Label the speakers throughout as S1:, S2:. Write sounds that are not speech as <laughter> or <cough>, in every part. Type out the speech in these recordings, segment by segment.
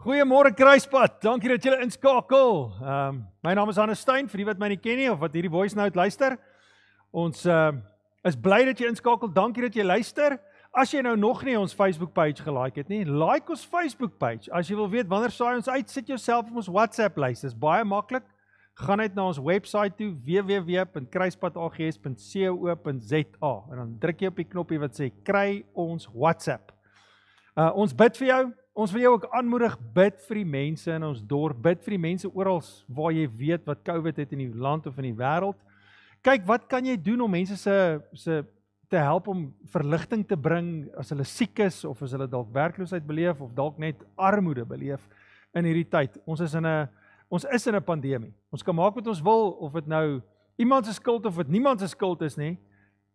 S1: Goeiemôre Kruispad. Dankie dat julle inskakel. Ehm um, my naam is Hanne Stein vir die wat my nie ken nie of wat hierdie voice note luister. Ons ehm uh, is bly dat jy inskakel. Dankie dat jy luister. As jy nou nog nie ons Facebook page gelike het nie, like ons Facebook page. As jy wil weet wanneer saai ons uit, sit jouself op ons WhatsApp lys. Dit is baie maklik. Gaan net na ons webwerf toe www.kruispadags.co.za en dan druk jy op die knoppie wat sê kry ons WhatsApp. Uh ons bid vir jou. Ons wil jou ook aanmoedig bid vir die mense in ons dorp, bid vir die mense oral waar jy weet wat COVID het in die land of in die wêreld. Kyk, wat kan jy doen om mense se se te help om verligting te bring as hulle siek is of as hulle dalk werkloosheid beleef of dalk net armoede beleef in hierdie tyd. Ons is in 'n ons is in 'n pandemie. Ons kan maak wat ons wil of dit nou iemand se skuld of dit niemand se skuld is nie.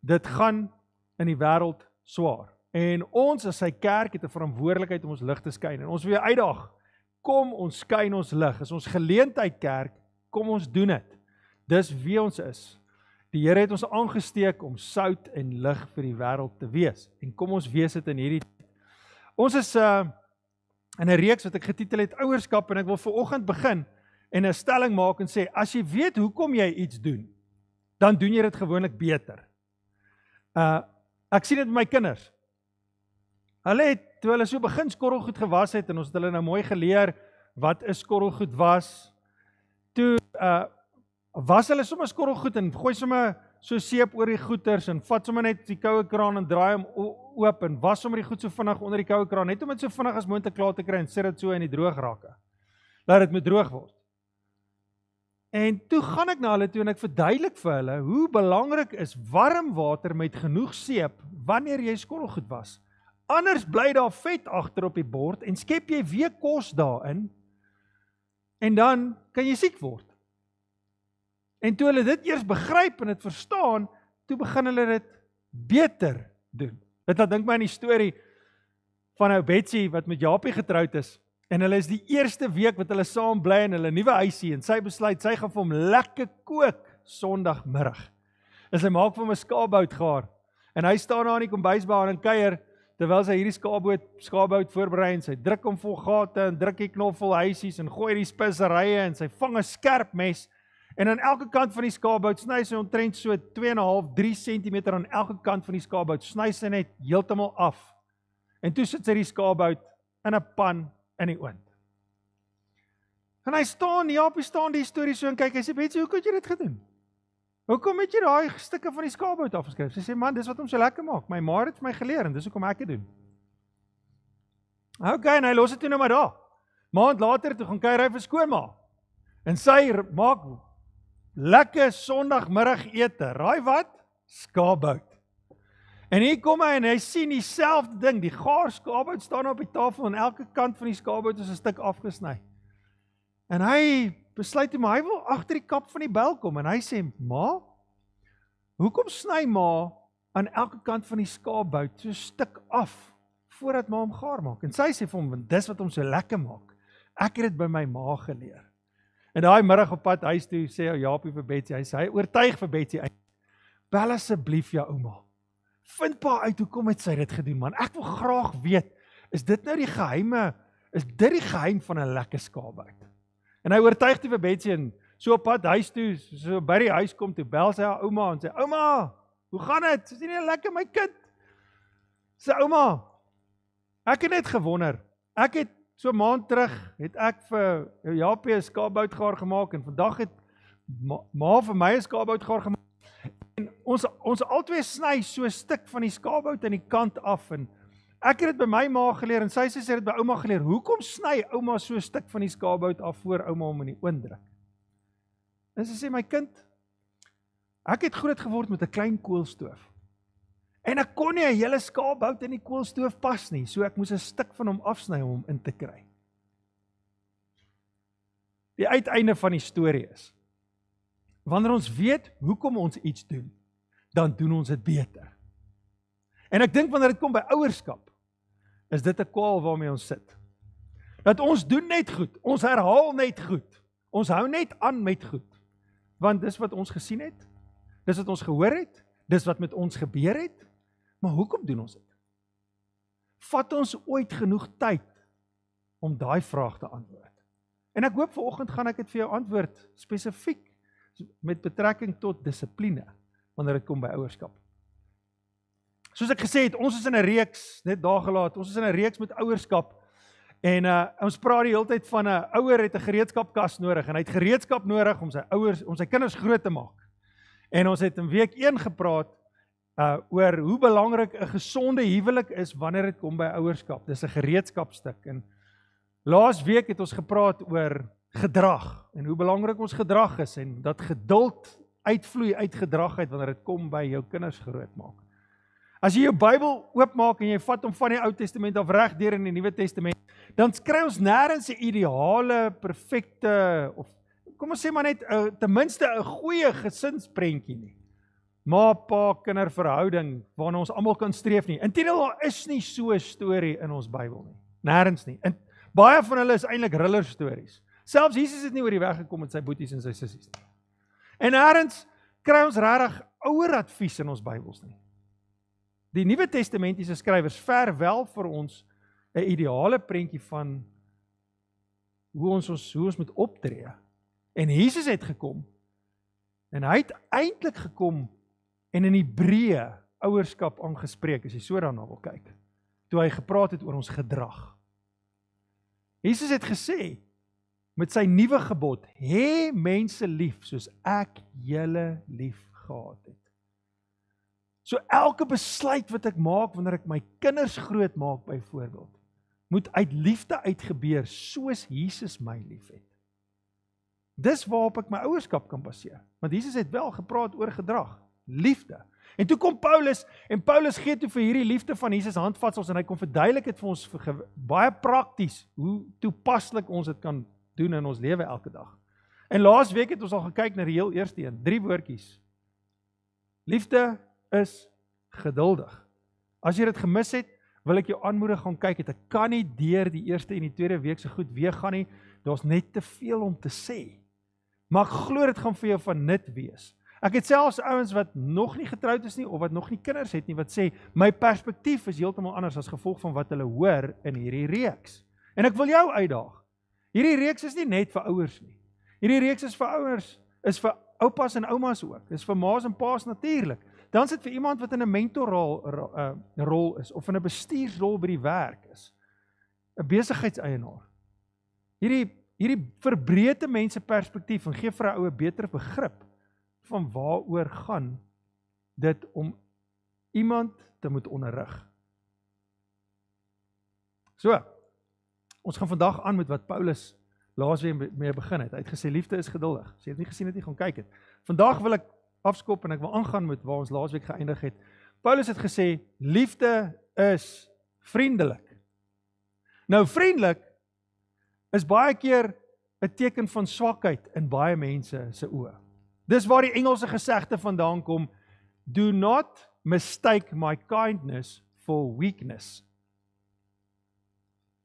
S1: Dit gaan in die wêreld swaar. En ons as sy kerk het 'n verantwoordelikheid om ons lig te skyn. En ons wil uitdaag. Kom ons skyn ons lig. Is ons geleentheid kerk, kom ons doen dit. Dis wie ons is. Die Here het ons aangesteek om sout en lig vir die wêreld te wees. En kom ons wees dit in hierdie Ons is uh in 'n reeks wat ek getitel het Ouerskap en ek wil viroggend begin en 'n stelling maak en sê as jy weet hoekom jy iets doen, dan doen jy dit gewoonlik beter. Uh ek sien dit met my kinders. Hulle het toe hulle so begin skorrelgoed gewas het en ons het hulle nou mooi geleer wat 'n skorrelgoed was. Toe uh was hulle sommer skorrelgoed en gooi sommer so seep oor die goeters en vat sommer net die koue kraan en draai hom oop en was sommer die goed so vinnig onder die koue kraan net om dit so vinnig as moontlik klaar te kry en sit dit so in die droog raak. Laat dit met droog word. En toe gaan ek na hulle toe en ek verduidelik vir hulle hoe belangrik is warm water met genoeg seep wanneer jy skorrelgoed was. Anders bly daar vet agter op die bord en skep jy weer kos daarin. En dan kan jy siek word. En toe hulle dit eers begryp en dit verstaan, toe begin hulle dit beter doen. Dit laat dink my aan die storie van ou Betsy wat met Japie getroud is en hulle is die eerste week wat hulle saam bly in hulle nuwe huisie en sy besluit sy gaan vir hom lekker kook Sondagmiddag. En sy maak vir hom 'n skaapbout gaar. En hy staan daar in die kombuisbaan en kuier terwyl sy hierdie skaapboot skaapbout voorberei en sy druk hom vol gate en druk die knop vol huisies en gooi die speserye en sy vang 'n skerp mes en aan elke kant van die skaapbout sny sy omtrent so 2.5 3 cm aan elke kant van die skaapbout sny sy net heeltemal af. En toe sit sy die skaapbout in 'n pan in die oond. En hy staan, ja, op staan die storie so en kyk, hy sê, "Betsy, hoe kon jy dit gedoen?" Hoekom het jy daai stukke van die skaapbout afgeskryf? Sy sê man, dis wat hom so lekker maak. My ma het vir my geleer en dis hoekom ek dit doen. OK, en hy los dit toe nou maar daar. Maand later toe gaan kuier hy vir skoonma. En sy maak lekker Sondagmiddagete. Raai wat? Skaapbout. En hier kom hy en hy sien dieselfde ding. Die gaar skaapbout staan op die tafel en elke kant van die skaapbout is 'n stuk afgesny. En hy besluit maar hy wil agter die kap van die bel kom en hy sê: "Ma, hoekom sny ma aan elke kant van die skaapbout so stuk af voordat ma hom gaar maak?" En sy sê vir hom: "Want dis wat hom so lekker maak. Ek het dit by my ma geleer." En daai middag op pad huis toe sê ou Japie vir Betsy, hy sê hy oortuig vir Betsy: "Bel asseblief jou ouma. Vind pa uit hoekom het sy dit gedoen, man. Ek wil graag weet, is dit nou die geheime is dit die geheim van 'n lekker skaapbout?" En hy oortuig vir Betsy en so op pad huis toe, so by die huis kom toe bel sy haar ouma en sê: "Ouma, hoe gaan dit? Is nie lekker my kind?" Sê ouma: "Ek het net gewonder. Ek het so maand terug het ek vir Japie 'n skaapbout gaar gemaak en vandag het ma, ma vir my 'n skaapbout gaar gemaak. En ons ons albei sny so 'n stuk van die skaapbout aan die kant af en Ek het dit by my ma geleer en sy sê sy het dit by ouma geleer. Hoekom sny ouma so 'n stuk van die skaapbout af voor ouma hom in die oond druk? En sy sê my kind, ek het groot geword met 'n klein koolstoof. En ek kon nie 'n hele skaapbout in die koolstoof pas nie, so ek moes 'n stuk van hom afsny om hom in te kry. Die uiteinde van die storie is wanneer ons weet hoekom ons iets doen, dan doen ons dit beter. En ek dink wanneer dit kom by ouerskap, is dit 'n kwaal waarmee ons sit. Dat ons doen net goed, ons herhaal net goed. Ons hou net aan met goed. Want dis wat ons gesien het. Dis wat ons gehoor het, dis wat met ons gebeur het. Maar hoekom doen ons dit? Vat ons ooit genoeg tyd om daai vraag te antwoord. En ek hoop vanoggend gaan ek dit vir jou antwoord spesifiek met betrekking tot dissipline wanneer dit kom by ouerskap. Soos ek gesê het, ons is in 'n reeks net daar gelaat. Ons is in 'n reeks met ouerskap. En uh ons praat die hele tyd van 'n ouer het 'n gereedskapkas nodig en hy het gereedskap nodig om sy ouers, om sy kinders groot te maak. En ons het in week 1 gepraat uh oor hoe belangrik 'n gesonde huwelik is wanneer dit kom by ouerskap. Dis 'n gereedskapstuk en laas week het ons gepraat oor gedrag en hoe belangrik ons gedrag is en dat geduld uitvloei uit gedrag uit wanneer dit kom by jou kinders grootmaak. As jy jou Bybel oopmaak en jy vat hom van die Ou Testament af reg deur in die Nuwe Testament, dan kry ons nêrens 'n ideale, perfekte of kom ons sê maar net 'n ten minste 'n goeie gesinsprentjie nie. Ma pa kinderverhouding waarna ons almal kan streef nie. Inteendeel daar is nie so 'n storie in ons Bybel nie. Nêrens nie. En baie van hulle is eintlik riller stories. Selfs Jesus het nie oor die weg gekom met sy boeties en sy sissies nie. En nêrens kry ons regtig ouer advies in ons Bybels nie. Die Nuwe Testamentiese skrywers ver wel vir ons 'n ideale prentjie van hoe ons ons hoe ons moet optree. En Jesus het gekom en hy het eintlik gekom en in Hebreë ouerskap aangespreek as jy so daarna wil kyk. Toe hy gepraat het oor ons gedrag. Jesus het gesê met sy nuwe gebod: "Hê mense lief soos ek julle lief gehad het." So elke besluit wat ek maak wanneer ek my kinders grootmaak byvoorbeeld, moet uit liefde uitgebeur soos Jesus my liefhet. Dis waarop ek my ouerskap kan baseer. Want Jesus het wel gepraat oor gedrag, liefde. En toe kom Paulus en Paulus gee toe vir hierdie liefde van Jesus handvatsels en hy kom verduidelik dit vir ons vir, baie prakties hoe toepaslik ons dit kan doen in ons lewe elke dag. En laas week het ons al gekyk na die heel eerste een, drie woordjies. Liefde is geduldig. As jy dit gemis het, wil ek jou aanmoedig om kyk het. Ek kan nie deur die eerste en die tweede week se goed weer gaan nie. Daar's net te veel om te sê. Maar ek glo dit gaan vir jou van nut wees. Ek het selfs ouens wat nog nie getroud is nie of wat nog nie kinders het nie wat sê my perspektief is heeltemal anders as gevolg van wat hulle hoor in hierdie reeks. En ek wil jou uitdaag. Hierdie reeks is nie net vir ouers nie. Hierdie reeks is vir ouers, is vir oupas en oumas ook. Dis vir ma's en pa's natuurlik. Dan sit vir iemand wat in 'n mentorrol 'n uh, rol is of in 'n bestuursrol by die werk is. 'n Besigheidseienaar. Hierdie hierdie verbreede mense perspektief en gee vir 'n ou 'n beter begrip van waaroor gaan dit om iemand te moet onderrig. So. Ons gaan vandag aan met wat Paulus laasweek mee begin het. Hy het gesê liefde is geduldig. As jy dit nie gesien het nie, gaan kyk dit. Vandag wil ek afskop en ek wil aangaan met waar ons laasweek geëindig het. Paulus het gesê liefde is vriendelik. Nou vriendelik is baie keer 'n teken van swakheid in baie mense se oë. Dis waar die Engelse gesegde vandaan kom, do not mistake my kindness for weakness.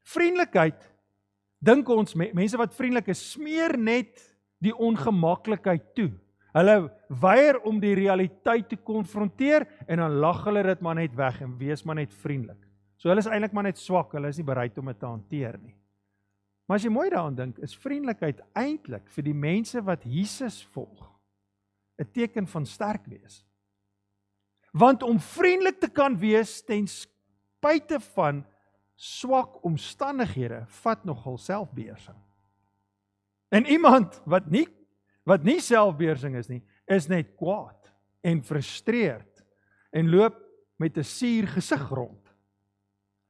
S1: Vriendelikheid dink ons mense wat vriendelik is, smeer net die ongemaklikheid toe. Hulle weier om die realiteit te konfronteer en dan lag hulle dit maar net weg en wees maar net vriendelik. So hulle is eintlik maar net swak, hulle is nie bereid om dit te hanteer nie. Maar as jy mooi daaraan dink, is vriendelikheid eintlik vir die mense wat Jesus volg 'n teken van sterk wees. Want om vriendelik te kan wees ten spyte van swak omstandighede, vat nogal selfbeheersing. En iemand wat nie wat nie selfbeheersing is nie, is net kwaad en frustreerd en loop met 'n suur gesig rond.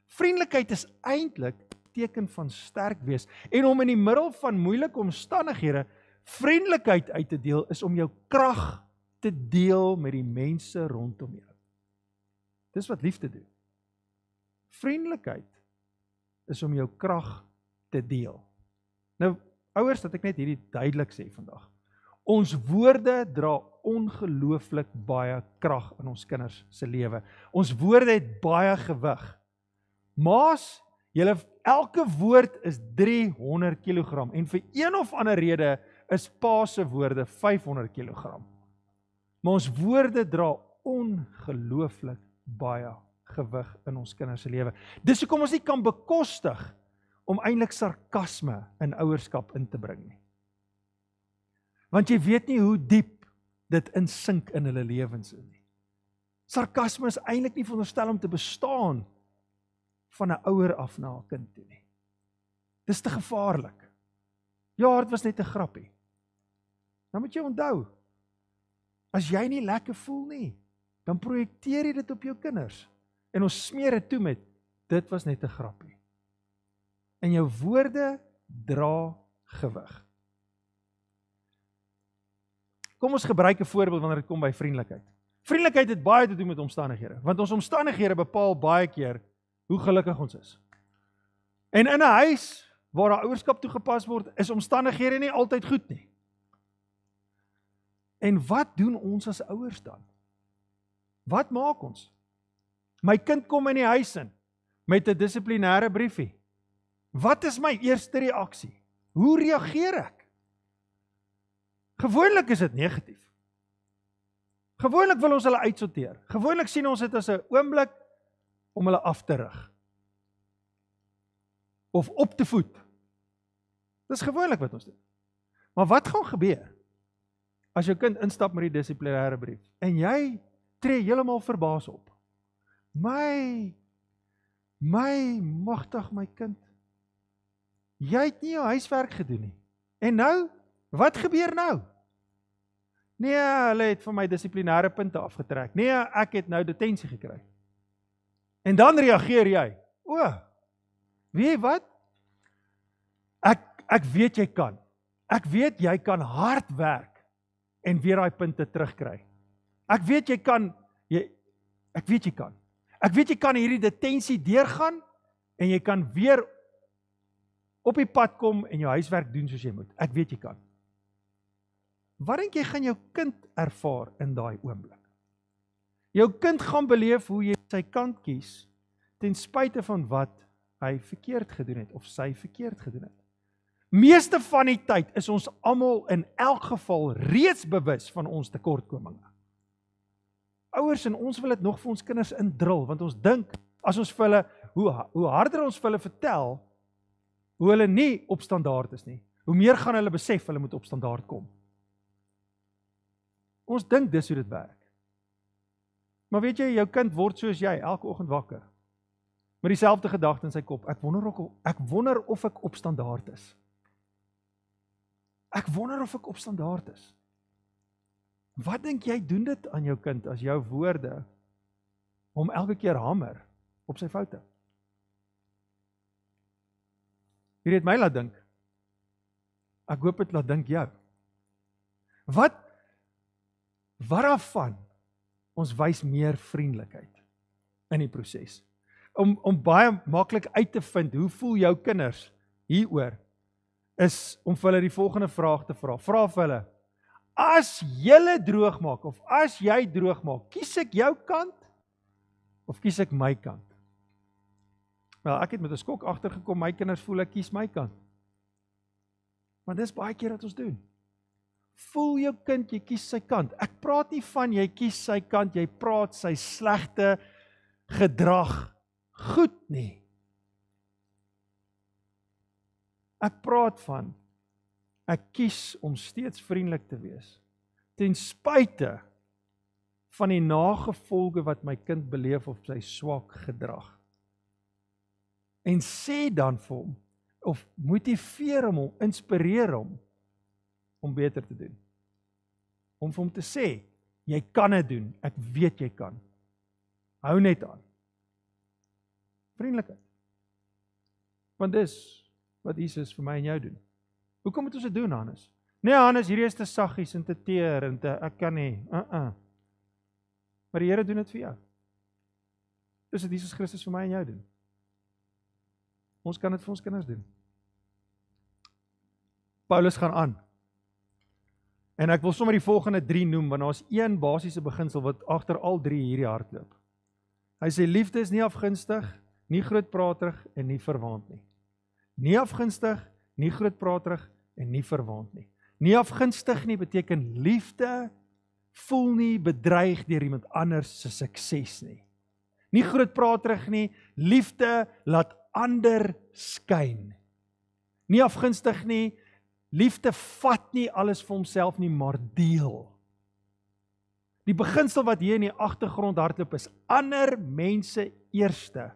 S1: Vriendelikheid is eintlik teken van sterk wees en om in die middel van moeilike omstandighede vriendelikheid uit te deel is om jou krag te deel met die mense rondom jou. Dis wat liefde doen. Vriendelikheid is om jou krag te deel. Nou ouers, dat ek net hierdie duidelik sê vandag. Ons woorde dra ongelooflik baie krag in ons kinders se lewe. Ons woorde het baie gewig. Maas, julle elke woord is 300 kg en vir een of ander rede is pa se woorde 500 kg. Maar ons woorde dra ongelooflik baie gewig in ons kinders se lewe. Dis hoekom ons nie kan bekostig om eintlik sarkasme in ouerskap in te bring nie. Want jy weet nie hoe diep dit insink in hulle lewens is nie. Sarkasme is eintlik nie veronderstel om te bestaan van 'n ouer af na 'n kind toe nie. Dis te gevaarlik. Ja, dit was net 'n grappie. Nou moet jy onthou, as jy nie lekker voel nie, dan projekteer jy dit op jou kinders en ons smeer dit toe met dit was net 'n grappie. En jou woorde dra gewig. Kom ons gebruik 'n voorbeeld wanneer dit kom by vriendelikheid. Vriendelikheid het baie te doen met omstandighede, want ons omstandighede bepaal baie keer hoe gelukkig ons is. En in 'n huis waar daar ouerskap toegepas word, is omstandighede nie altyd goed nie. En wat doen ons as ouers dan? Wat maak ons? My kind kom in die huis in met 'n dissiplinêre briefie. Wat is my eerste reaksie? Hoe reageer ek? Gewoonlik is dit negatief. Gewoonlik wil ons hulle uitsorteer. Gewoonlik sien ons dit as 'n oomblik om hulle af te rig of op te voed. Dis gewoonlik wat ons doen. Maar wat gaan gebeur as jou kind instap met die dissiplinêre brief en jy tree heeltemal verbaas op? My my magtig my kind. Jy het nie jou huiswerk gedoen nie. En nou, wat gebeur nou? Nee, hulle het vir my dissiplinêre punte afgetrek. Nee, ek het nou detensie gekry. En dan reageer jy. O. Weet jy wat? Ek ek weet jy kan. Ek weet jy kan hard werk en weer daai punte terugkry. Ek weet jy kan jy ek weet jy kan. Ek weet jy kan hierdie detensie deurgaan en jy kan weer op die pad kom en jou huiswerk doen soos jy moet. Ek weet jy kan. Wat dink jy gaan jou kind ervaar in daai oomblik? Jou kind gaan beleef hoe jy sy kant kies ten spyte van wat hy verkeerd gedoen het of sy verkeerd gedoen het. Meeste van die tyd is ons almal in elk geval reeds bewus van ons tekortkominge. Ouers en ons wil dit nog vir ons kinders indrul want ons dink as ons vir hulle hoe hoe harder ons vir hulle vertel hoe hulle nie op standaard is nie, hoe meer gaan hulle besef hulle moet op standaard kom. Ons dink dis hoe dit werk. Maar weet jy, jou kind word soos jy elke oggend wakker. Met dieselfde gedagte in sy kop. Ek wonder ook ek wonder of ek op standaard is. Ek wonder of ek op standaard is. Wat dink jy doen dit aan jou kind as jou woorde hom elke keer hamer op sy foute? Hier het my laat dink. Ek hoop dit laat dink jou. Wat wat daarvan ons wys meer vriendelikheid in die proses. Om om baie maklik uit te vind hoe voel jou kinders hieroor is om vir hulle die volgende vraag te vra. Vra vir hulle: As jy droog maak of as jy droog maak, kies ek jou kant of kies ek my kant? Wel, ek het met 'n skok agtergekom my kinders voel ek kies my kant. Maar dis baie keer wat ons doen voel jou kind jy kies sy kant. Ek praat nie van jy kies sy kant, jy praat sy slegte gedrag goed nie. Ek praat van ek kies om steeds vriendelik te wees ten spyte van die nagevolge wat my kind beleef op sy swak gedrag. En sê dan vir hom of motiveer hom, inspireer hom om beter te doen. Om vir hom te sê, jy kan dit doen. Ek weet jy kan. Hou net aan. Vriendelikheid. Want dis wat Jesus vir my en jou doen. Hoekom moet ons dit doen, Hannes? Nee, Hannes, hierdie is te saggies en te teer en te ek kan nie. Uh uh. Maar die Here doen dit vir jou. Dis wat Jesus Christus vir my en jou doen. Ons kan dit vir ons kinders doen. Paulus gaan aan. En ek wil sommer die volgende 3 noem want daar's een basiese beginsel wat agter al 3 hierdie hardloop. Hy sê liefde is nie afgunstig, nie grootpraterig en nie verwaand nie. Nie afgunstig, nie grootpraterig en nie verwaand nie. Nie afgunstig nie beteken liefde voel nie bedreig deur iemand anders se sukses nie. Nie grootpraterig nie, liefde laat ander skyn. Nie afgunstig nie. Liefde vat nie alles vir homself nie, maar deel. Die beginsel wat hier in die agtergrond hardloop is ander mense eerste.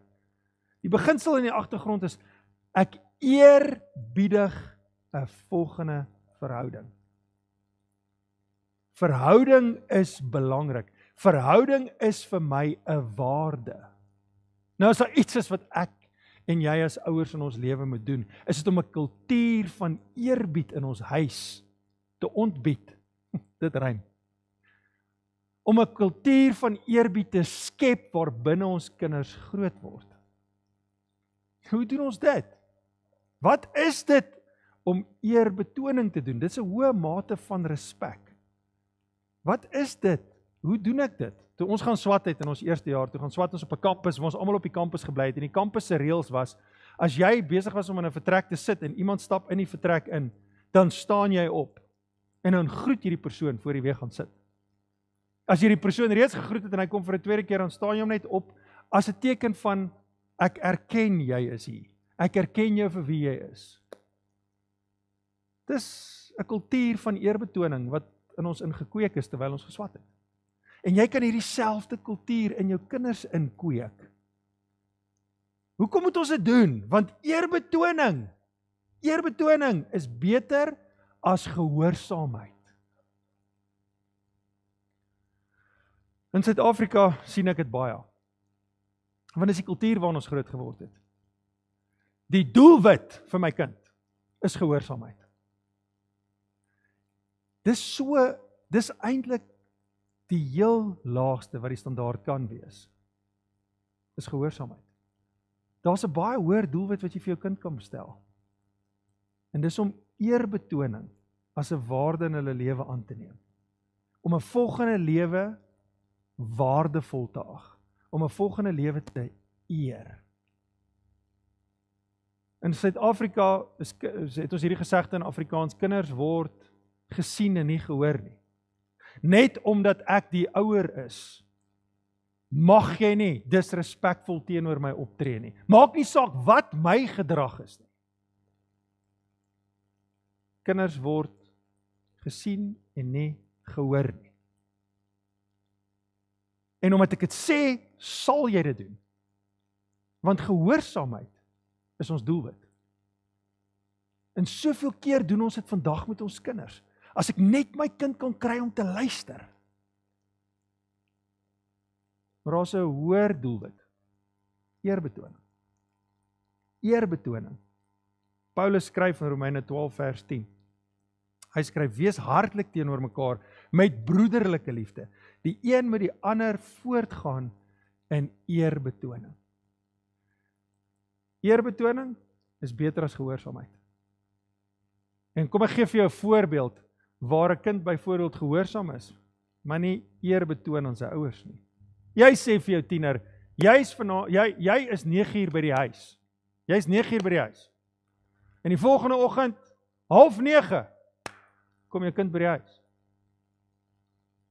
S1: Die beginsel in die agtergrond is ek eerbiedig 'n volgende verhouding. Verhouding is belangrik. Verhouding is vir my 'n waarde. Nou as daar iets is wat ek en jy as ouers in ons lewe moet doen, is dit om 'n kultuur van eerbied in ons huis te ontbied. <laughs> Dit rym. Om 'n kultuur van eerbied te skep waar binne ons kinders groot word. Hoe doen ons dit? Wat is dit om eerbetoning te doen? Dit's 'n hoë mate van respek. Wat is dit? Hoe doen ek dit? Toe ons gaan swat het in ons eerste jaar, toe gaan swat ons op 'n kampus, waar ons almal op die kampus gebly het en die kampus se reëls was as jy besig was om in 'n vertrek te sit en iemand stap in die vertrek in, dan staan jy op en dan groet jy die persoon voor jy weer gaan sit. As jy die persoon reeds gegroet het en hy kom vir 'n tweede keer, dan staan jy hom net op as 'n teken van ek erken jy is hier. Ek erken jou vir wie jy is. Dis 'n kultuur van eerbetoning wat in ons ingekweek is terwyl ons geswat het. En jy kan hierdie selfde kultuur in jou kinders inkweek. Hoekom moet ons dit doen? Want eerbetoning eerbetoning is beter as gehoorsaamheid. In Suid-Afrika sien ek dit baie. Want dis die kultuur waarin ons groot geword het. Die doelwit vir my kind is gehoorsaamheid. Dis so dis eintlik die heel laagste wat die standaard kan wees is gehoorsaamheid. Daar's 'n baie hoër doelwit wat jy vir jou kind kan stel. En dis om eerbetoning as 'n waarde in hulle lewe aan te neem. Om 'n volgende lewe waardevol te ag, om 'n volgende lewe te eer. In Suid-Afrika is het ons hierdie gesegde in Afrikaans kinders word gesien en nie gehoor nie net omdat ek die ouer is mag jy nie disrespekvol teenoor my optree nie. Maak nie saak wat my gedrag is nie. Kinders word gesien en nie gehoor nie. En omdat ek dit sê sal jy dit doen. Want gehoorsaamheid is ons doelwit. En soveel keer doen ons dit vandag met ons kinders As ek net my kind kan kry om te luister. Maar daar's 'n hoër doelwit. Eerbetoning. Eerbetoning. Paulus skryf in Romeine 12 vers 10. Hy skryf: "Wees hartlik teenoor mekaar met broederlike liefde. Die een met die ander voortgaan in eerbetoning." Eerbetoning is beter as gehoorsaamheid. En kom ek gee vir jou 'n voorbeeld waar 'n kind byvoorbeeld gehoorsaam is, maar nie eer betoon aan sy ouers nie. Jy sê vir jou tiener, jy's vanaand jy jy is 9 uur by die huis. Jy's 9 uur by die huis. En die volgende oggend, half 9, kom jou kind by die huis.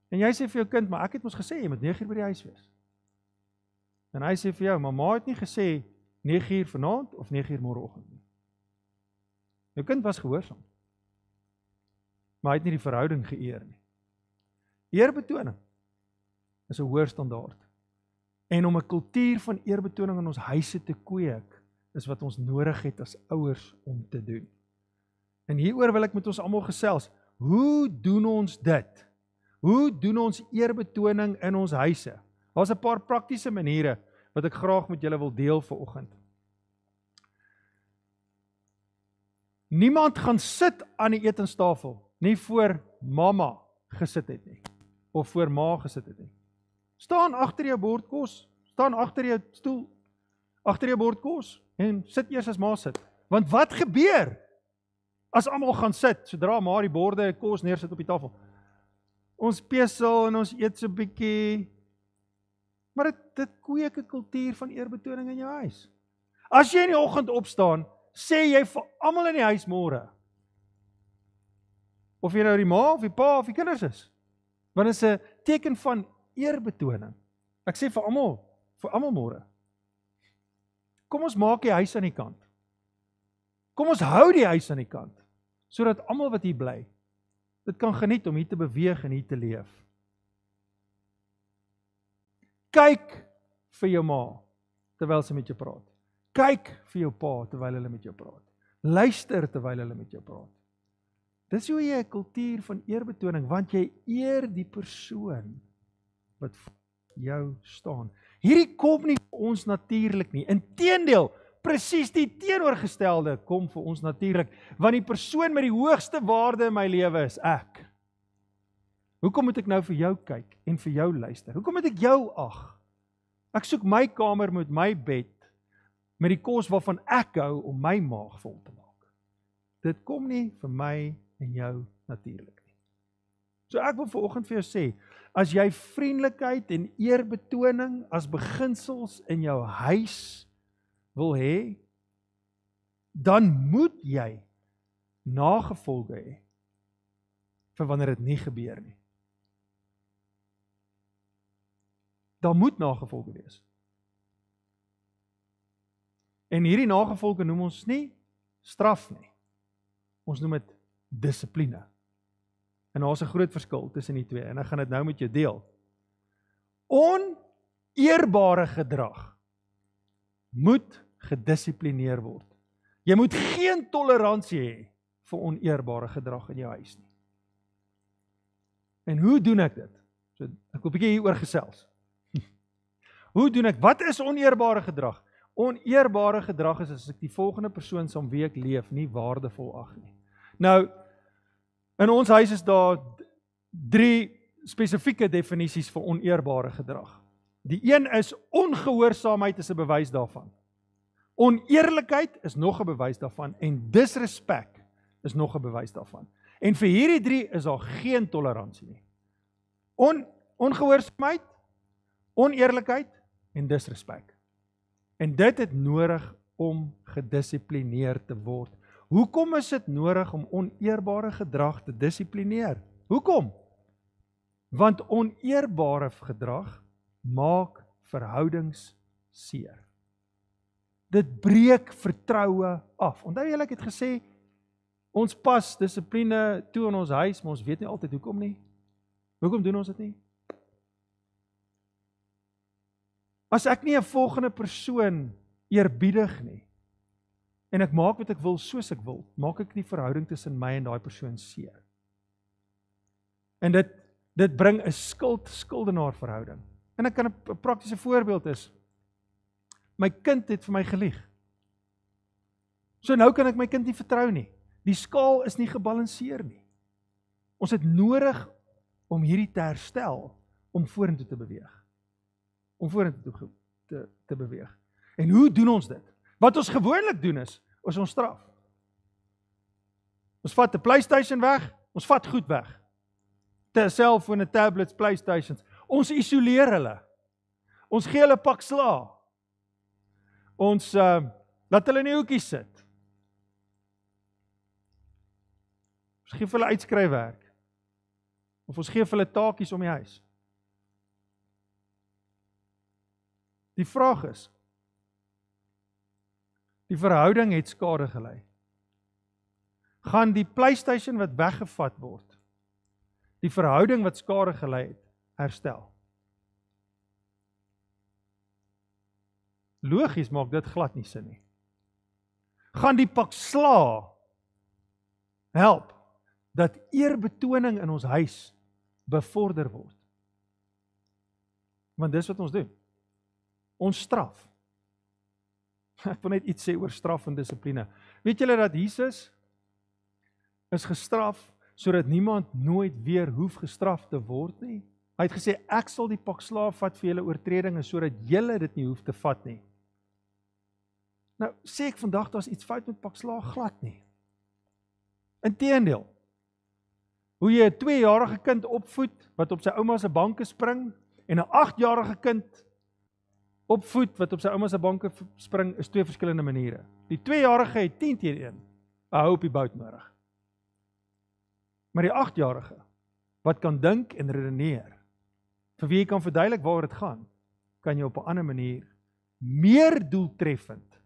S1: En jy sê vir jou kind, maar ek het mos gesê jy moet 9 uur by die huis wees. En hy sê vir jou, mamma het nie gesê 9 uur vanaand of 9 uur môreoggend nie. Jou kind was gehoorsaam maar hy het nie die verhouding geëer nie. Eerbetoning is 'n hoër standaard. En om 'n kultuur van eerbetoning in ons huise te kweek, is wat ons nodig het as ouers om te doen. En hieroor wil ek met ons almal gesels. Hoe doen ons dit? Hoe doen ons eerbetoning in ons huise? Daar's 'n paar praktiese maniere wat ek graag met julle wil deel vanoggend. Niemand gaan sit aan die etenstafel nie voor mamma gesit het nie of voor ma gesit het nie. Staan agter jou bord kos, staan agter jou stoel, agter jou bord kos en sit eers as ma sit. Want wat gebeur as almal gaan sit sodra ma die borde kos neersit op die tafel? Ons pesel en ons eet so 'n bietjie. Maar dit dit kweek 'n kultuur van eerbetoning in jou huis. As jy in die oggend opstaan, sê jy vir almal in die huis môre, of jy nou die ma of die pa of die kinders is. Want dit is 'n teken van eerbetoning. Ek sê vir almal, vir almal môre. kom ons maak die huis aan die kant. Kom ons hou die huis aan die kant sodat almal wat hier bly dit kan geniet om hier te beweeg en hier te leef. Kyk vir jou ma terwyl sy met jou praat. Kyk vir jou pa terwyl hulle met jou praat. Luister terwyl hulle met jou praat. Dis hoe jy 'n kultuur van eerbetoning want jy eer die persoon wat jou staan. Hierdie kom nie vir ons natuurlik nie. Inteendeel, presies die teenoorgestelde kom vir ons natuurlik, want die persoon met die hoogste waarde in my lewe is ek. Hoekom moet ek nou vir jou kyk en vir jou luister? Hoekom moet ek jou ag? Ek soek my kamer met my bed met die kos waarvan ek hou om my maag vol te maak. Dit kom nie vir my en jou natuurlik nie. So ek wil vanoggend vir jou sê, as jy vriendelikheid en eerbetoning as beginsels in jou huis wil hê, dan moet jy nagevolge hê vir wanneer dit nie gebeur nie. Daar moet nagevolge wees. En hierdie nagevolge noem ons nie straf nie. Ons noem dit dissipline. En daar's 'n groot verskil tussen die twee en ek gaan dit nou met jou deel. Oneerbare gedrag moet gedissiplineer word. Jy moet geen toleransie hê vir oneerbare gedrag in jou huis nie. En hoe doen ek dit? So ek wil 'n bietjie hieroor gesels. <laughs> hoe doen ek? Wat is oneerbare gedrag? Oneerbare gedrag is as ek die volgende persoon som wie ek leef nie waardevol ag nie. Nou in ons huis is daar drie spesifieke definisies vir oneerbare gedrag. Die een is ongehoorsaamheid is 'n bewys daarvan. Oneerlikheid is nog 'n bewys daarvan en disrespek is nog 'n bewys daarvan. En vir hierdie drie is daar geen toleransie nie. On ongehoorsaamheid, oneerlikheid en disrespek. En dit het nodig om gedissiplineer te word. Hoekom is dit nodig om oneerbare gedrag te dissiplineer? Hoekom? Want oneerbare gedrag maak verhoudings seer dit breek vertroue af. Onthou julle ek het gesê ons pas dissipline toe in ons huis, maar ons weet nie altyd hoekom nie. Hoekom doen ons dit nie? As ek nie 'n volgende persoon eerbiedig nie en ek maak wat ek wil soos ek wil, maak ek die verhouding tussen my en daai persoon seer. En dit dit bring 'n skuld skuldenaar verhouding. En ek kan 'n praktiese voorbeeld is My kind het vir my gelieg. So nou kan ek my kind nie vertrou nie. Die skaal is nie gebalanseer nie. Ons het nodig om hierdie te herstel om vorentoe te beweeg. Om vorentoe te te beweeg. En hoe doen ons dit? Wat ons gewoonlik doen is, is ons straf. Ons vat 'n PlayStation weg, ons vat goed weg. 'n Selfone, tablets, PlayStations. Ons isoleer hulle. Ons gee hulle pak slaag ons uh laat hulle in die hoekie sit. Ons gee vir hulle uitskryfwerk. Of ons gee vir hulle taakies om die huis. Die vraag is die verhouding het skade gelei. Gaan die PlayStation wat weggevat word die verhouding wat skade gelei het herstel? Logies maak dit glad nie sin nie. Gaan die pak sla help dat eerbetoning in ons huis bevorder word. Want dis wat ons doen. Ons straf. Ek <laughs> wil net iets sê oor straf en dissipline. Weet julle dat Jesus is gestraf sodat niemand nooit weer hoef gestraf te word nie? Hy het gesê ek sal die pak slaaf vat vir julle oortredinge sodat julle dit nie hoef te vat nie. Nou sê ek vandag daar's iets fout met pak slaag glad nie. Inteendeel. Hoe jy 'n 2-jarige kind opvoed wat op sy ouma se banke spring en 'n 8-jarige kind opvoed wat op sy ouma se banke spring is twee verskillende maniere. Die 2-jarige het 10 teenoor 1. 'n Hou op die bout nodig. Maar die 8-jarige wat kan dink en redeneer vir wie jy kan verduidelik waaroor dit gaan, kan jy op 'n ander manier meer doeltreffend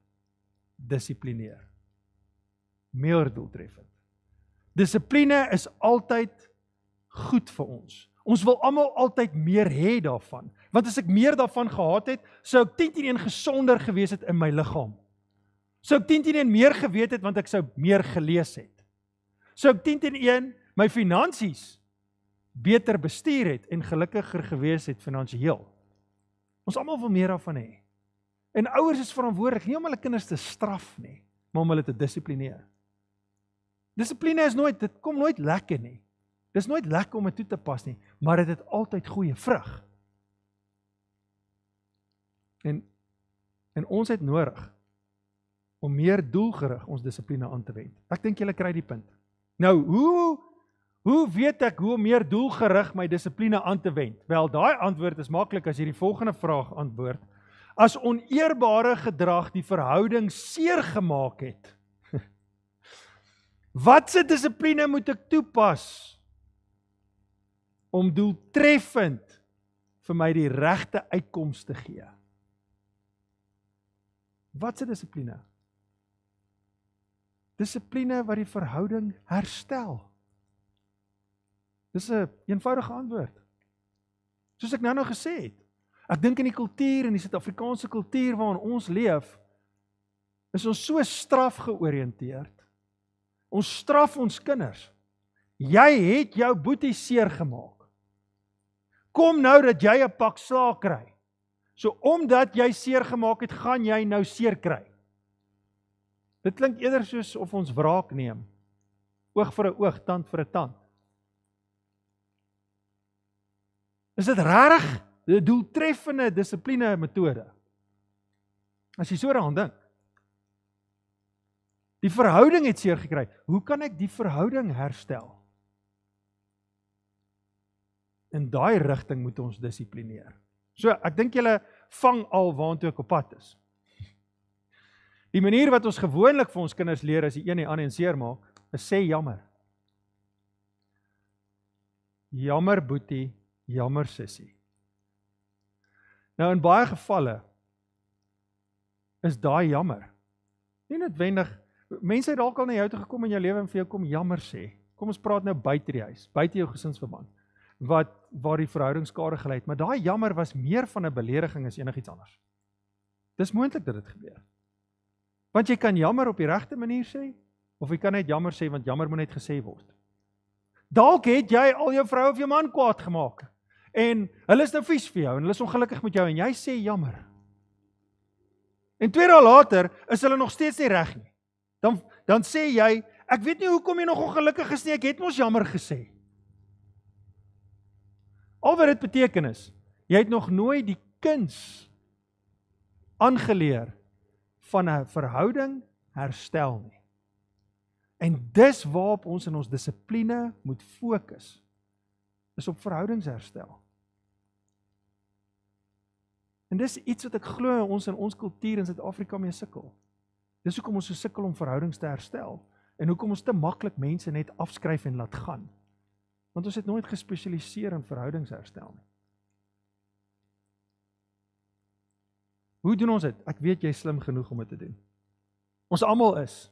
S1: dissiplineer. Meer doeltreffend. Dissipline is altyd goed vir ons. Ons wil almal altyd meer hê daarvan. Want as ek meer daarvan gehad het, sou ek 10 teenoor 1 gesonder gewees het in my liggaam. Sou ek 10 teenoor 1 meer geweet het want ek sou meer gelees het. Sou ek 10 teenoor 1 my finansies beter bestuur het en gelukkiger gewees het finansiëel. Ons almal wil meer daarvan hê. En ouers is verantwoordelik nie om hulle kinders te straf nie, maar om hulle te dissiplineer. Dissipline is nooit dit kom nooit lekker nie. Dis nooit lekker om dit toe te pas nie, maar dit het, het altyd goeie vrug. En en ons het nodig om meer doelgerig ons dissipline aan te wend. Ek dink julle kry die punt. Nou, hoe hoe weet ek hoe om meer doelgerig my dissipline aan te wend? Wel, daai antwoord is maklik as jy die volgende vraag antwoord. As oneerbare gedrag die verhouding seer gemaak het, <laughs> Watse dissipline moet ek toepas om doeltreffend vir my die regte uitkoms te gee? Watse dissipline? Dissipline wat die verhouding herstel. Dis 'n een eenvoudige antwoord. Soos ek nou-nou gesê het. Ek dink in die kultuur en die Suid-Afrikaanse kultuur waarin ons leef, is ons so straf georiënteerd Ons straf ons kinders. Jy het jou boetie seer gemaak. Kom nou dat jy 'n pak slaag kry. So omdat jy seer gemaak het, gaan jy nou seer kry. Dit klink eerder soos of ons wraak neem. Oog vir 'n oog, tand vir 'n tand. Is dit regtig 'n doeltreffende dissipline metode? As jy so daaraan dink. Die verhouding het seer gekry. Hoe kan ek die verhouding herstel? In daai rigting moet ons dissiplineer. So, ek dink julle vang al waantoe ek op pad is. Die manier wat ons gewoonlik vir ons kinders leer as die een die ander en seer maak, is sê jammer. Jammer boetie, jammer sussie. Nou in baie gevalle is daai jammer nie noodwendig Mense het dalk al na jou toe gekom in jou lewe en vir jou kom jammer sê. Kom ons praat nou buite die huis, buite jou gesinsverband. Wat waar die verhoudingskade gelei het, maar daai jammer was meer van 'n belediging as enigiets anders. Dis moontlik dat dit gebeur. Want jy kan jammer op die regte manier sê of jy kan net jammer sê want jammer moet net gesê word. Dalk het jy al jou vrou of jou man kwaad gemaak en hulle is nou vies vir jou en hulle is ongelukkig met jou en jy sê jammer. En 2 dae later is hulle nog steeds nie reg nie. Dan dan sê jy, ek weet nie hoekom jy nog ongelukkig is nie, ek het mos jammer gesê. Al wat dit beteken is, jy het nog nooit die kuns aangeleer van 'n verhouding herstel nie. En dis waarop ons in ons dissipline moet fokus. Is op verhoudingsherstel. En dis iets wat ek glo ons in ons kultuur in Suid-Afrika mee sukkel. Dis hoekom ons so sukkel om verhoudings te herstel en hoekom ons te maklik mense net afskryf en laat gaan. Want ons het nooit gespesialiseer in verhoudingsherstel nie. Hoe doen ons dit? Ek weet jy is slim genoeg om dit te doen. Ons almal is.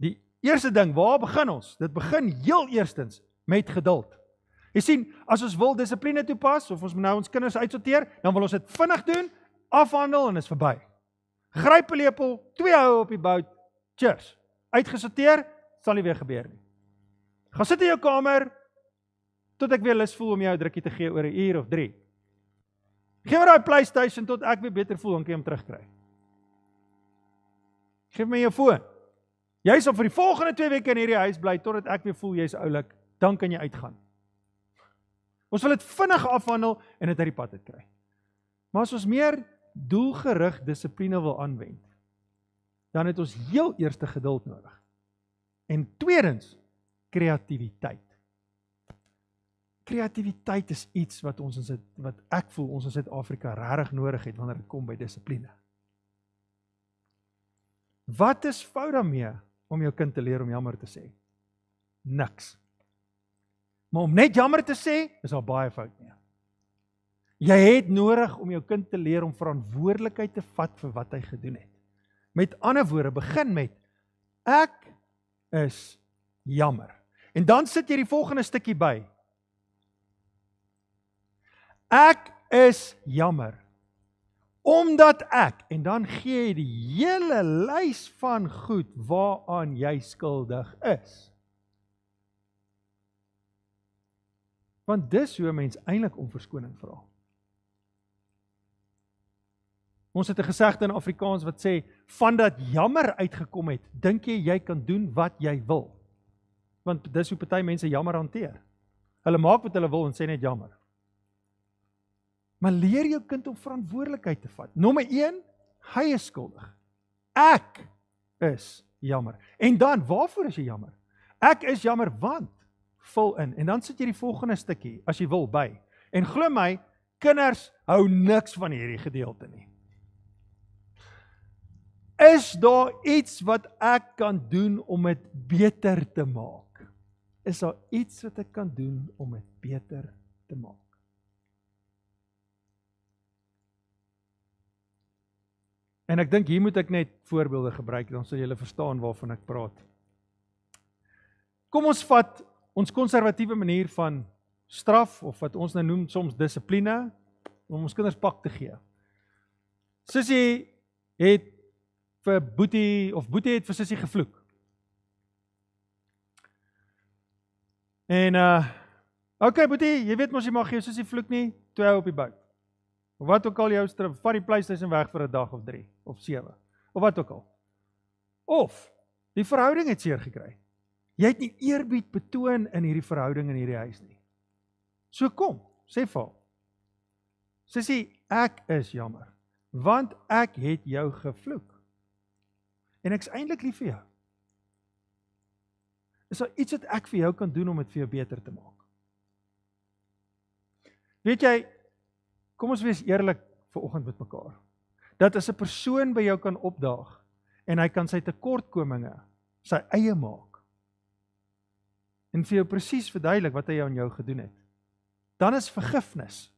S1: Die eerste ding, waar begin ons? Dit begin heel eerstens met geduld. Jy sien, as ons wil dissipline toepas of ons moet nou ons kinders uitsorteer, dan wil ons dit vinnig doen, afhandel en is verby. Gryp 'n lepel, twee hou op die bout. Cheers. Uitgesorteer, sal nie weer gebeur nie. Gaan sit in jou kamer tot ek weer lus voel om jou 'n drukkie te gee oor 'n uur of 3. Gee my daai PlayStation tot ek weer beter voel om hom terugkry. Geef my jou foon. Jy sal vir die volgende 2 weke in hierdie huis bly totdat ek weer voel jy's oulik, dan kan jy uitgaan. Ons wil dit vinnig afhandel en dit uit die pad kry. Maar as ons meer doelgerig dissipline wil aanwend, dan het ons heel eerste geduld nodig. En tweedens kreatiwiteit. Kreatiwiteit is iets wat ons in sit wat ek voel ons in Suid-Afrika regtig nodig het wanneer dit kom by dissipline. Wat is fout daarmee om jou kind te leer om jammer te sê? Niks. Maar om net jammer te sê, is al baie fout mee. Jy het nodig om jou kind te leer om verantwoordelikheid te vat vir wat hy gedoen het. Met ander woorde, begin met ek is jammer. En dan sit jy die volgende stukkie by. Ek is jammer omdat ek en dan gee jy die hele lys van goed waaraan jy skuldig is. Want dis hoe 'n mens eintlik om verskoning vra. Ons het 'n gesegde in Afrikaans wat sê vandat jammer uitgekom het, dink jy jy kan doen wat jy wil. Want dis hoe party mense jammer hanteer. Hulle maak wat hulle wil en sê net jammer. Maar leer jou kind om verantwoordelikheid te vat. Nommer 1, hy is skuldig. Ek is jammer. En dan, waarvoor is jy jammer? Ek is jammer want vul in en dan sit jy die volgende stukkie as jy wil by. En glo my, kinders hou niks van hierdie gedeelte nie. Is daar iets wat ek kan doen om dit beter te maak? Is daar iets wat ek kan doen om dit beter te maak? En ek dink hier moet ek net voorbeelde gebruik dan sal julle verstaan waarvan ek praat. Kom ons vat ons konservatiewe manier van straf of wat ons nou noem soms dissipline om ons kinders pak te gee. Sissie het vir Boetie of Boetie het vir Sissie gevloek. En uh okay Boetie, jy weet mos jy mag gee Sissie vloek nie, toe hy op die buik. Of wat ook al jou straf, vat die PlayStation weg vir 'n dag of 3 of 7 of wat ook al. Of die verhouding het seer gekry. Jy het nie eerbied betoon in hierdie verhouding in hierdie huis nie. So kom, sê vir hom. Sissie, ek is jammer want ek het jou gevloek. En ek's eintlik lief vir jou. Is daar iets wat ek vir jou kan doen om dit vir jou beter te maak? Weet jy, Kom ons wees eerlik vir oggend met mekaar. Dat as 'n persoon by jou kan opdaag en hy kan sy tekortkominge sy eie maak en vir jou presies verduidelik wat hy aan jou gedoen het. Dan is vergifnis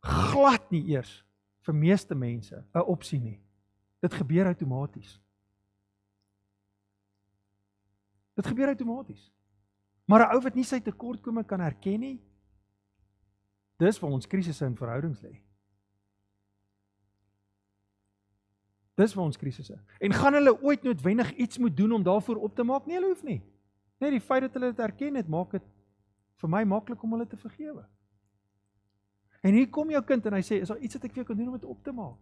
S1: glad nie eers vir meeste mense 'n opsie nie. Dit gebeur outomaties. Dit gebeur outomaties. Maar 'n ou wat nie sy tekortkominge kan erken nie, Dis waar ons krisisse in verhoudings lê. Dis waar ons krisisse. En gaan hulle ooit noodwendig iets moet doen om daarvoor op te maak? Nee, hulle hoef nie. Net die feit dat hulle dit erken het, maak dit vir my maklik om hulle te vergewe. En hier kom jou kind en hy sê, "Is daar iets wat ek vir jou kan doen om dit op te maak?"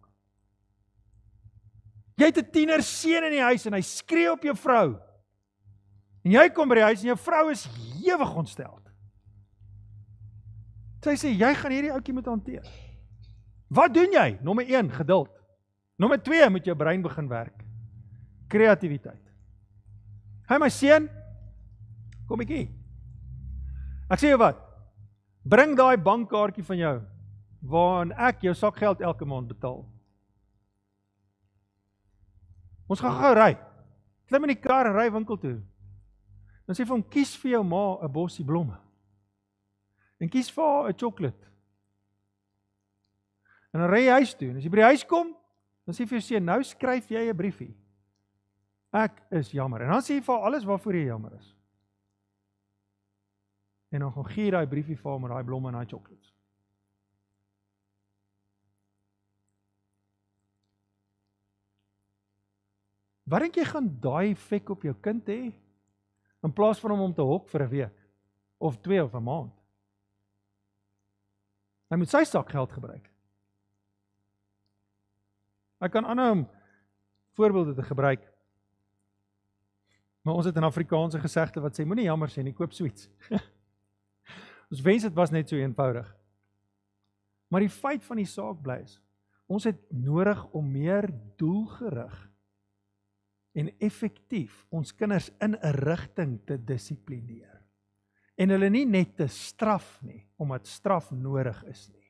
S1: Jy het 'n tiener seun in die huis en hy skree op jou vrou. En jy kom by die huis en jou vrou is hewig ontstel. Sy sê jy gaan hierdie ouetjie moet hanteer. Wat doen jy? Nommer 1, geduld. Nommer 2, moet jou brein begin werk. Kreatiwiteit. Hy my seun, kom ek hier. Ek sê jou wat? Bring daai bankkaartjie van jou waarin ek jou sakgeld elke maand betaal. Ons gaan gou ry. Klim in die kar en ry winkel toe. Dan sê vir hom kies vir jou ma 'n bossie blomme en kies vir haar 'n sjokolade. En dan ry hy huis toe. En as jy by die huis kom, dan sê vir jou seun, nou skryf jy 'n briefie. Ek is jammer. En dan sê jy vir alles waarvoor jy jammer is. En dan gaan gee daai briefie vir hom met daai blomme en daai chocolates. Wat dink jy gaan daai effek op jou kind hê in plaas van hom om te hok vir 'n week of 2 of 'n maand? Hy moet sy sak geld gebruik. Ek kan aanhou om voorbeelde te gebruik. Maar ons het 'n Afrikaanse gesegde wat sê moenie jammer sê nie, koop suits. <laughs> ons wens dit was net so eenvoudig. Maar die feit van die saak bly is, ons het nodig om meer doelgerig en effektief ons kinders in 'n rigting te dissiplineer en hulle nie net te straf nie omdat straf nodig is nie.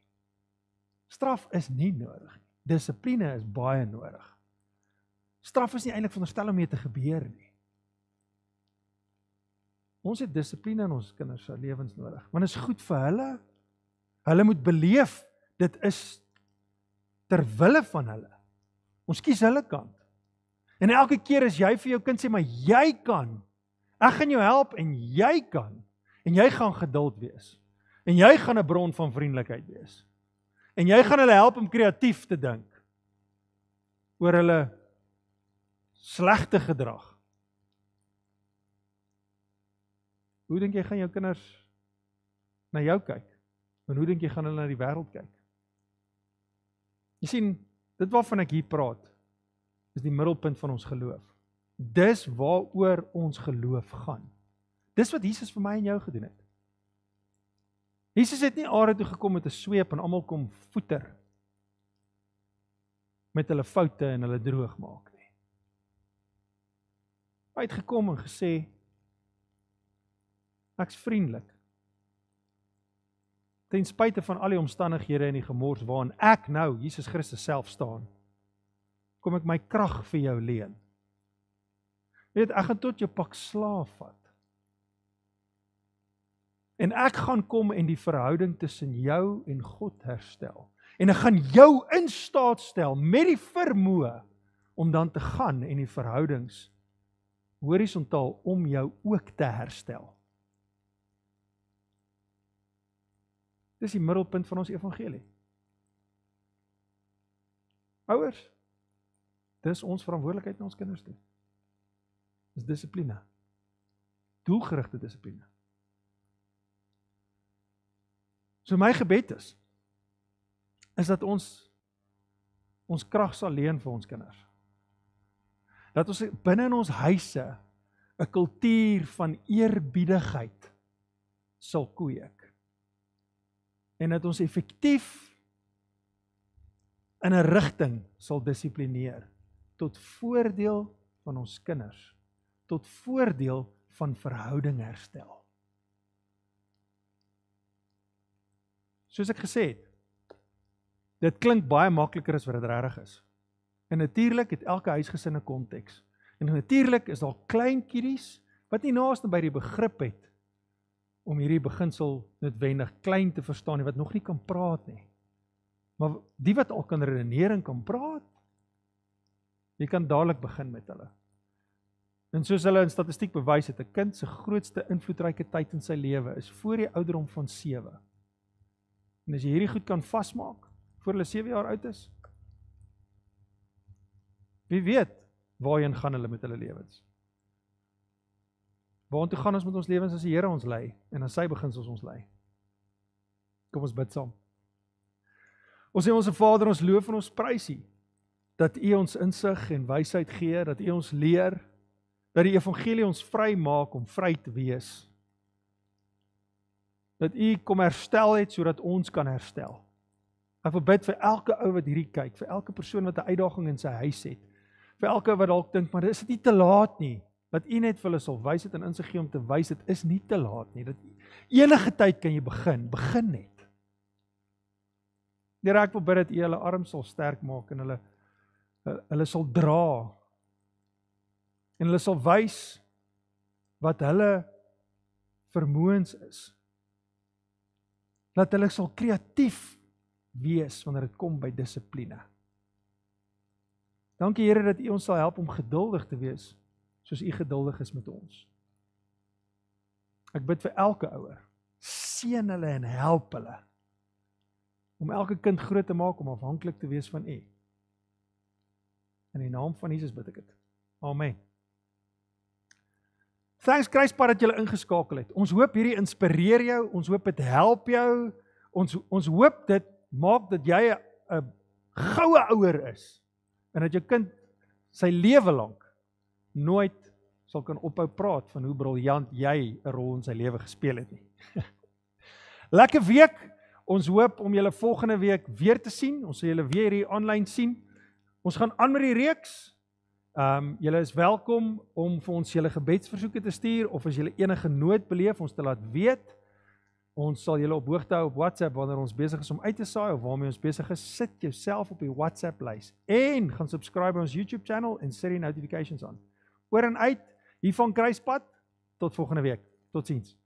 S1: Straf is nie nodig nie. Dissipline is baie nodig. Straf is nie eintlik veronderstel om mee te gebeur nie. Ons het dissipline in ons kinders se lewens nodig. Want dit is goed vir hulle. Hulle moet beleef dit is ter wille van hulle. Ons kies hulle kant. En elke keer as jy vir jou kind sê maar jy kan. Ek gaan jou help en jy kan. En jy gaan geduld wees. En jy gaan 'n bron van vriendelikheid wees. En jy gaan hulle help om kreatief te dink oor hulle slegte gedrag. Hoe dink jy gaan jou kinders na jou kyk? En hoe dink jy gaan hulle na die wêreld kyk? Jy sien, dit waarvan ek hier praat, is die middelpunt van ons geloof. Dis waaroor ons geloof gaan. Dis wat Jesus vir my en jou gedoen het. Jesus het nie aarde toe gekom met 'n sweep en almal kom voeter met hulle foute en hulle droog maak nie. Hy het gekom en gesê ek's vriendelik. Ten spyte van al die omstandighede en die gemors waarin ek nou Jesus Christus self staan, kom ek my krag vir jou leen. Weet, ek gaan tot jou pak slaaf vat. En ek gaan kom en die verhouding tussen jou en God herstel. En ek gaan jou in staat stel met die vermoë om dan te gaan en die verhoudings horisontaal om jou ook te herstel. Dis die middelpunt van ons evangelie. Ouers, dis ons verantwoordelikheid na ons kinders toe. Dis dissipline. Doelgerigte dissipline. So my gebed is is dat ons ons krag sal leen vir ons kinders. Dat ons binne in ons huise 'n kultuur van eerbiedigheid sal kweek. En dat ons effektief in 'n rigting sal dissiplineer tot voordeel van ons kinders, tot voordeel van verhouding herstel. Soos ek gesê het, dit klink baie makliker as wat dit regtig is. En natuurlik het elke huisgesin 'n konteks. En natuurlik is daar klein kiddies wat nie naaste by die begrip het om hierdie beginsel noodwendig klein te verstaan nie wat nog nie kan praat nie. Maar die wat al kan redeneer en kan praat, jy kan dadelik begin met hulle. En soos hulle in statistiek bewys het, 'n kind se grootste invloedryke tyd in sy lewe is voor die ouderdom van 7. En as jy hierdie goed kan vasmaak voor hulle 7 jaar oud is, wie weet waarheen gaan hulle met hulle lewens? Waartoe gaan ons met ons lewens as die Here ons lei en as hy begin ons ons lei? Kom ons bid saam. Ons sê ons Vader, ons loof en ons prys U dat U ons insig en wysheid gee, dat U ons leer dat die evangelie ons vry maak om vry te wees dat U kom herstel het sodat ons kan herstel. Ek wil bid vir elke ou wat hierdie kyk, vir elke persoon wat 'n uitdaging in sy huis het. Vir elke wat dalk dink, maar dis dit nie te laat nie. Dat U net vir hulle sal wys dit en insig gee om te wys dit is nie te laat nie. Dat enige tyd kan jy begin, begin net. Here ek wil bid dat U hulle arms sal sterk maak en hulle hulle sal dra. En hulle sal wys wat hulle vermoëns is dat hulle sal kreatief wees wanneer dit kom by dissipline. Dankie Here dat U ons sal help om geduldig te wees soos U geduldig is met ons. Ek bid vir elke ouer, seën hulle en help hulle om elke kind groot te maak om afhanklik te wees van U. In die naam van Jesus bid ek dit. Amen. Thanks Kruispad dat jy ingeskakel het. Ons hoop hierdie inspireer jou, ons hoop dit help jou. Ons ons hoop dit maak dat jy 'n goue ouer is en dat jou kind sy lewe lank nooit sal kan ophou praat van hoe briljant jy 'n rol in sy lewe gespeel het nie. <laughs> Lekker week. Ons hoop om julle volgende week weer te sien. Ons sal julle weer hier aanlyn sien. Ons gaan aan met die reeks. Ehm um, julle is welkom om vir ons julle gebedsversoeke te stuur of as julle enige nood beleef ons te laat weet. Ons sal julle op hoogte hou op WhatsApp wanneer ons besig is om uit te saai of waarmee ons besig is. Sit jouself op die WhatsApp lys en gaan subscribe by ons YouTube channel en sit die notifications aan. Oor en uit hier van Kruispad tot volgende week. Totsiens.